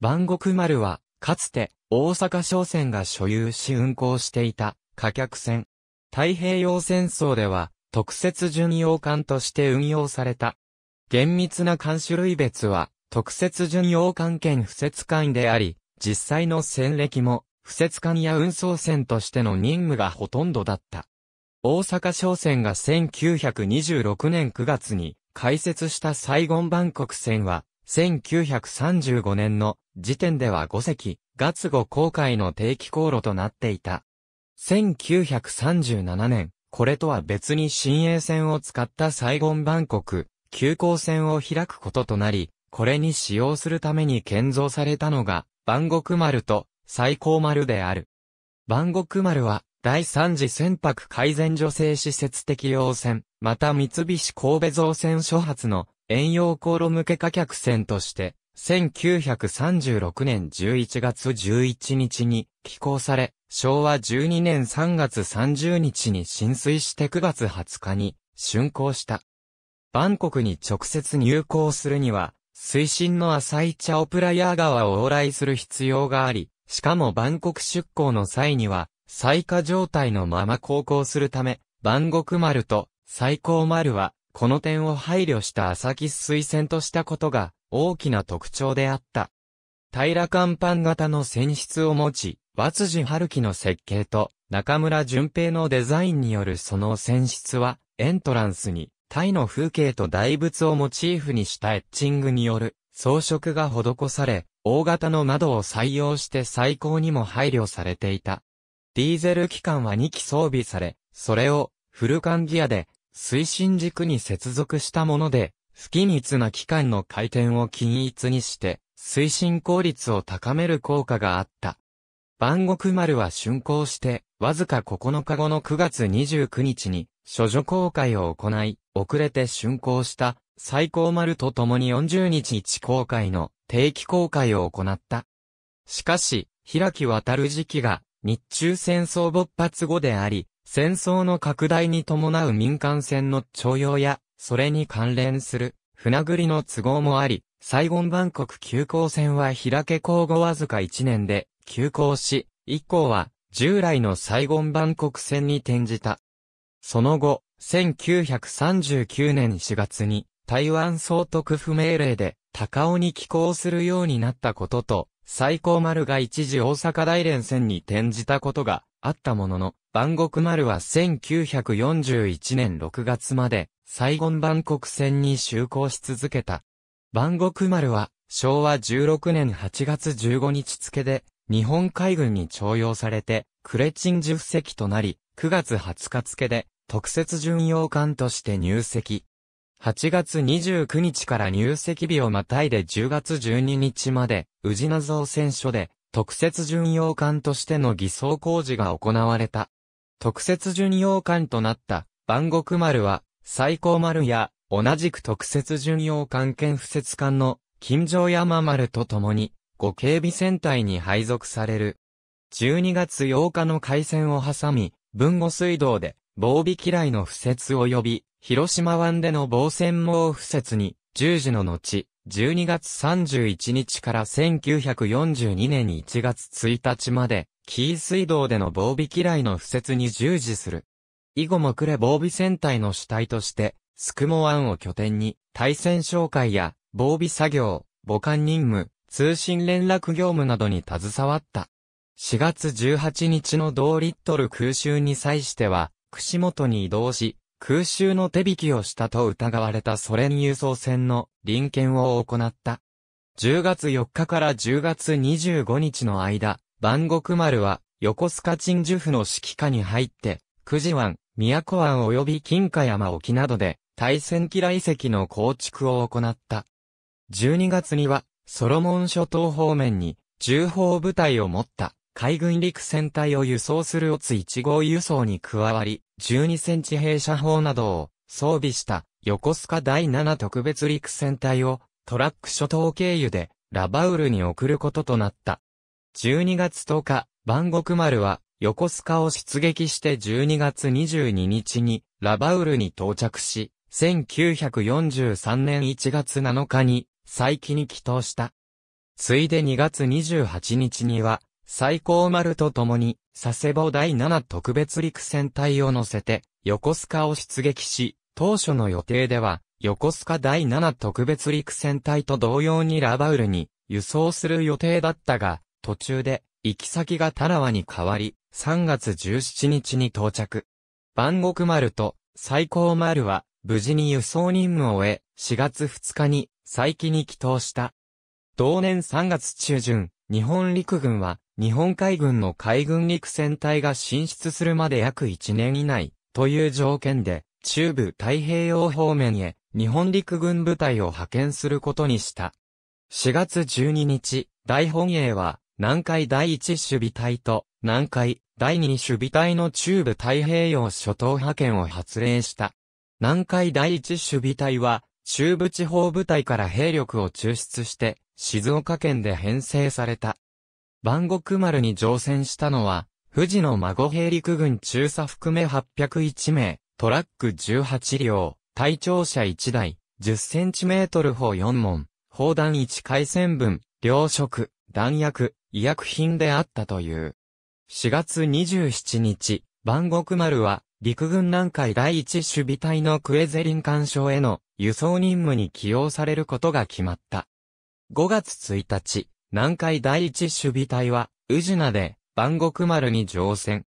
万国丸は、かつて、大阪商船が所有し運航していた、貨客船。太平洋戦争では、特設巡洋艦として運用された。厳密な艦種類別は、特設巡洋艦兼不設艦であり、実際の戦歴も、不設艦や運送船としての任務がほとんどだった。大阪商船が1926年9月に開設したサイゴンバンコク船は、1935年の時点では5隻、月後航海の定期航路となっていた。1937年、これとは別に新鋭船を使ったサイゴンバンコク、急行船を開くこととなり、これに使用するために建造されたのが、万国丸と最高丸である。万国丸は、第三次船舶改善女性施設適用船、また三菱神戸造船所発の遠洋航路向け貨客船として、1936年11月11日に寄港され、昭和12年3月30日に浸水して9月20日に竣工した。バンコクに直接入港するには、水深の浅いチャオプラヤー川を往来する必要があり、しかもバンコク出港の際には、最下状態のまま航行するため、バンコク丸と最高丸は、この点を配慮した浅木水船としたことが、大きな特徴であった。平甲板型の船室を持ち、和辻春樹の設計と中村淳平のデザインによるその船室は、エントランスにタイの風景と大仏をモチーフにしたエッチングによる装飾が施され、大型の窓を採用して最高にも配慮されていた。ディーゼル機関は2機装備され、それをフルカンギアで推進軸に接続したもので、不均一な機関の回転を均一にして、推進効率を高める効果があった。万国丸は竣工して、わずか9日後の9月29日に、処女公開を行い、遅れて竣工した、最高丸と共に40日一公開の定期公開を行った。しかし、開き渡る時期が、日中戦争勃発後であり、戦争の拡大に伴う民間船の徴用や、それに関連する船繰りの都合もあり、サイゴンバンコク急行船は開け後後わずか1年で急行し、以降は従来のサイゴンバンコク船に転じた。その後、1939年4月に台湾総督府命令で高尾に寄港するようになったことと、最高丸が一時大阪大連線に転じたことがあったものの、万国丸は1941年6月までサイゴンバンコク戦に就航し続けた。万国丸は、昭和16年8月15日付で、日本海軍に徴用されて、クレチン10隻となり、9月20日付で、特設巡洋艦として入籍。8月29日から入籍日をまたいで10月12日まで、宇品造船所で、特設巡洋艦としての偽装工事が行われた。特設巡洋艦となった万国丸は最高丸や、同じく特設巡洋艦兼不設艦の、金城山丸と共に、五警備戦隊に配属される。12月8日の海戦を挟み、文後水道で、防備機雷の不設及び、広島湾での防戦網不設に、10時の後、12月31日から1942年1月1日まで、紀伊水道での防備機雷の不設に従事する。以後も呉防備戦隊の主体として、スクモ湾を拠点に、対戦紹介や、防備作業、母艦任務、通信連絡業務などに携わった。4月18日の同リットル空襲に際しては、串本に移動し、空襲の手引きをしたと疑われたソ連輸送船の臨検を行った。10月4日から10月25日の間、万国丸は横須賀鎮守府の指揮下に入って、九時湾、宮古湾及び金華山沖などで、対戦機雷石の構築を行った。12月には、ソロモン諸島方面に、重砲部隊を持った海軍陸戦隊を輸送するオツ1号輸送に加わり、12センチ兵車砲などを装備した横須賀第7特別陸戦隊をトラック諸島経由でラバウルに送ることとなった。12月10日、万国丸は横須賀を出撃して12月22日にラバウルに到着し、1943年1月7日に再起に帰投した。ついで2月28日には、最高丸と共に、佐世保第7特別陸戦隊を乗せて、横須賀を出撃し、当初の予定では、横須賀第7特別陸戦隊と同様にラバウルに輸送する予定だったが、途中で行き先がタラワに変わり、3月17日に到着。万国丸と最高丸は無事に輸送任務を終え、4月2日に再起に帰投した。同年3月中旬、日本陸軍は日本海軍の海軍陸戦隊が進出するまで約1年以内という条件で中部太平洋方面へ日本陸軍部隊を派遣することにした。4月12日、大本営は南海第一守備隊と南海第二守備隊の中部太平洋諸島派遣を発令した。南海第一守備隊は中部地方部隊から兵力を抽出して静岡県で編成された。万国丸に乗船したのは富士の孫兵陸軍中佐含め801名、トラック18両、対長車1台、10センチメートル砲4門、砲弾1回戦分、糧食、弾薬、医薬品であったという。4月27日、万国丸は、陸軍南海第一守備隊のクエゼリン干渉への輸送任務に起用されることが決まった。5月1日、南海第一守備隊は、宇品で、万国丸に乗船。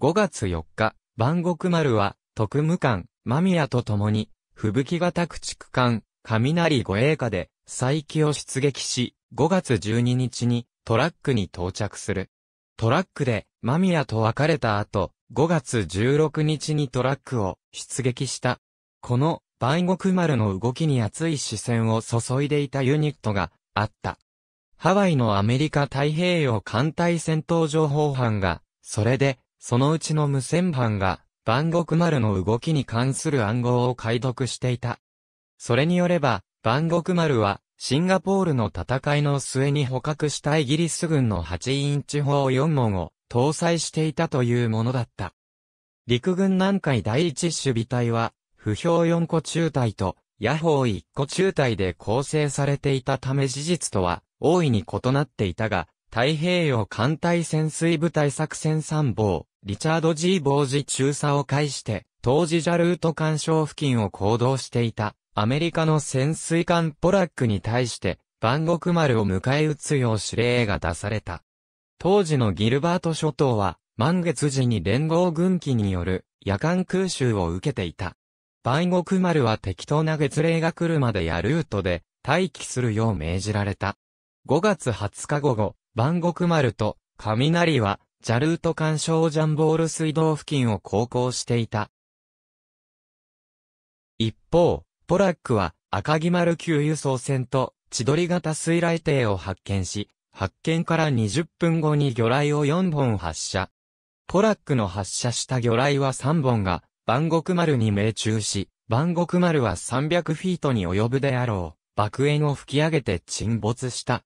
5月4日、万国丸は、特務官、間宮と共に、吹雪型駆逐艦、雷護衛下で、再起を出撃し、5月12日にトラックに到着する。トラックで間宮と別れた後、5月16日にトラックを出撃した。この売国丸の動きに熱い視線を注いでいたユニットがあった。ハワイのアメリカ太平洋艦隊戦闘情報班が、それで、そのうちの無線班が万国丸の動きに関する暗号を解読していた。それによれば、万国丸は、シンガポールの戦いの末に捕獲したイギリス軍の8インチ砲4門を搭載していたというものだった。陸軍南海第一守備隊は、不評4個中隊と、野砲1個中隊で構成されていたため事実とは、大いに異なっていたが、太平洋艦隊潜水部隊作戦参謀、リチャード G 防治中佐を介して、当時ジャルート干渉付近を行動していた、アメリカの潜水艦ポラックに対して、万国丸を迎え撃つよう指令が出された。当時のギルバート諸島は、満月時に連合軍機による夜間空襲を受けていた。万国丸は適当な月齢が来るまでやルートで待機するよう命じられた。5月20日午後、万国丸と雷はジャルート干渉ジャンボール水道付近を航行していた。一方、ポラックは赤木丸級輸送船と千鳥型水雷艇を発見し、発見から20分後に魚雷を4本発射。ポラックの発射した魚雷は3本が、万国丸に命中し、万国丸は300フィートに及ぶであろう、爆炎を吹き上げて沈没した。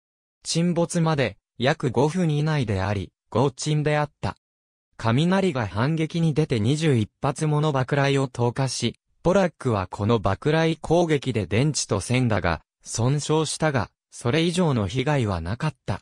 沈没まで約5分以内であり、強沈であった。雷が反撃に出て21発もの爆雷を投下し、ポラックはこの爆雷攻撃で電池と線だが、損傷したが、それ以上の被害はなかった。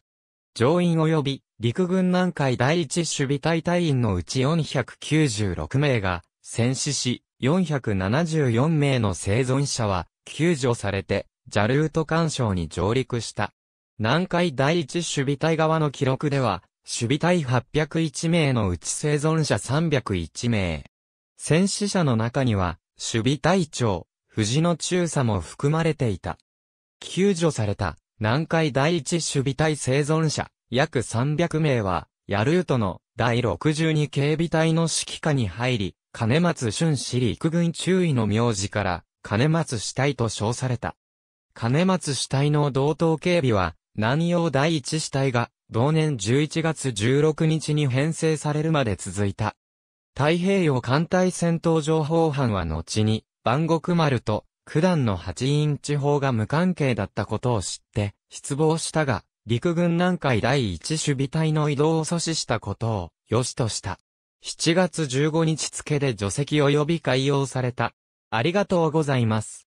乗員及び陸軍南海第一守備隊隊員のうち496名が戦死し、474名の生存者は救助されて、ジャルート干渉に上陸した。南海第一守備隊側の記録では、守備隊801名のうち生存者301名。戦死者の中には、守備隊長、藤野中佐も含まれていた。救助された、南海第一守備隊生存者、約300名は、ヤルートの第62警備隊の指揮下に入り、金松俊市陸軍中尉の名字から、金松死体と称された。金松死体の同等警備は、南洋第一死体が、同年11月16日に編成されるまで続いた。太平洋艦隊戦闘情報班は後に、万国丸と九段の8インチ砲が無関係だったことを知って失望したが、陸軍南海第一守備隊の移動を阻止したことを良しとした。7月15日付で除籍及び開用された。ありがとうございます。